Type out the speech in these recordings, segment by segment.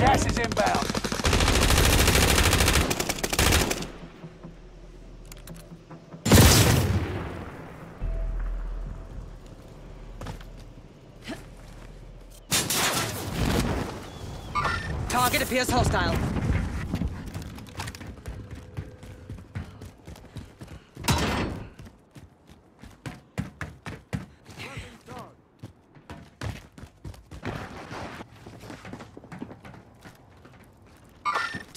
Gas is inbound. Target appears hostile.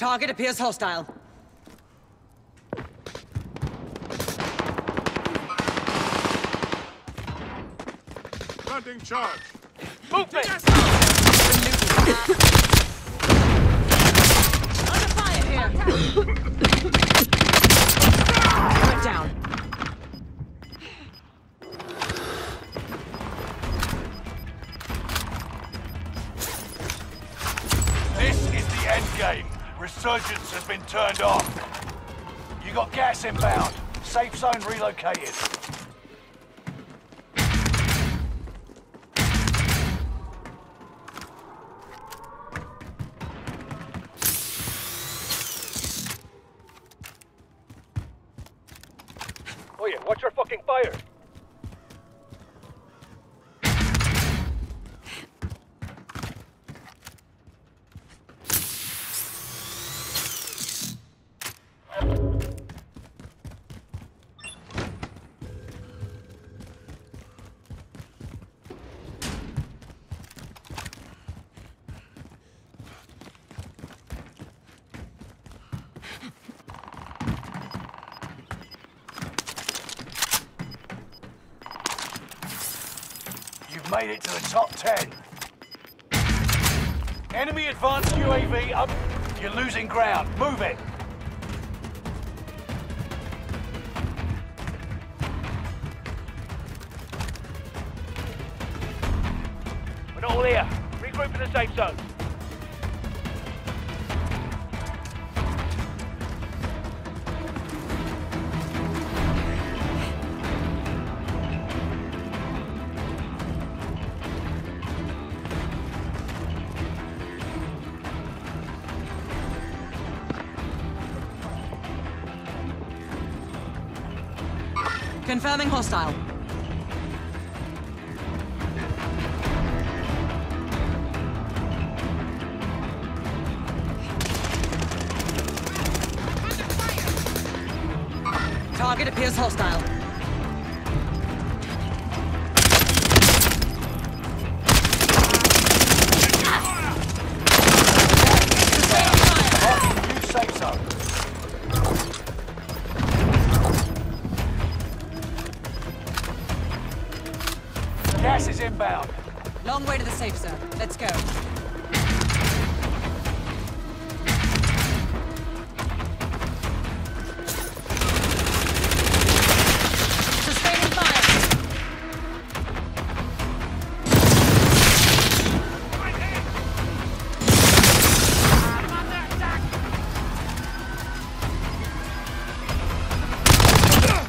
Target appears hostile. Planting charge. Movement! Under fire here! Went down. This is the end game. Resurgence has been turned off. You got gas inbound. Safe zone relocated. Oh yeah, watch your fucking fire! Made it to the top 10. Enemy advanced UAV up. You're losing ground. Move it. We're not all here. Regroup in the safe zone. Confirming hostile. Target appears hostile. Gas is inbound. Long way to the safe zone. Let's go. Sustaining fire.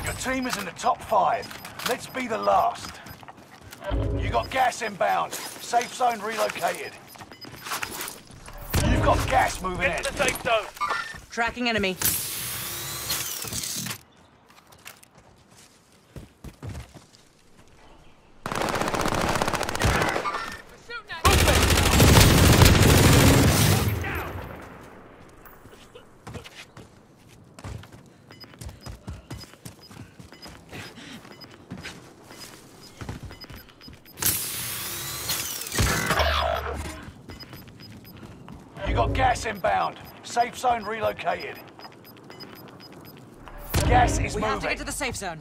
Your team is in the top five. Let's be the last. You got gas inbound. Safe zone relocated. You've got gas moving Get in. to the safe zone. Tracking enemy. You got gas inbound. Safe zone relocated. Gas is We have to get to the safe zone.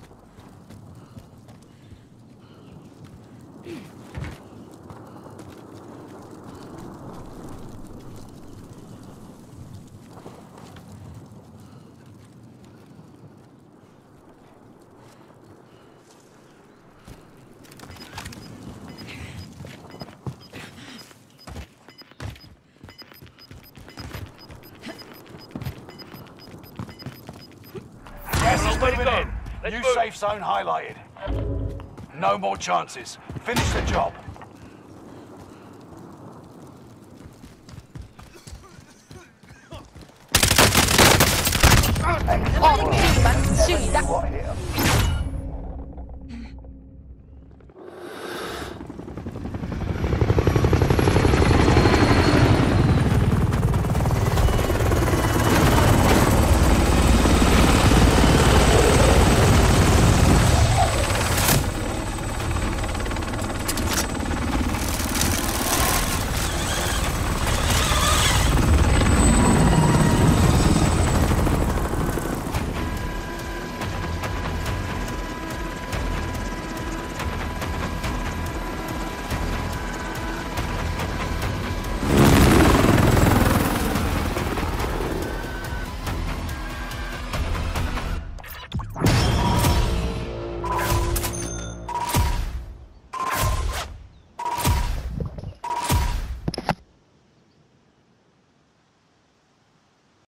New move. safe zone highlighted. No more chances. Finish the job.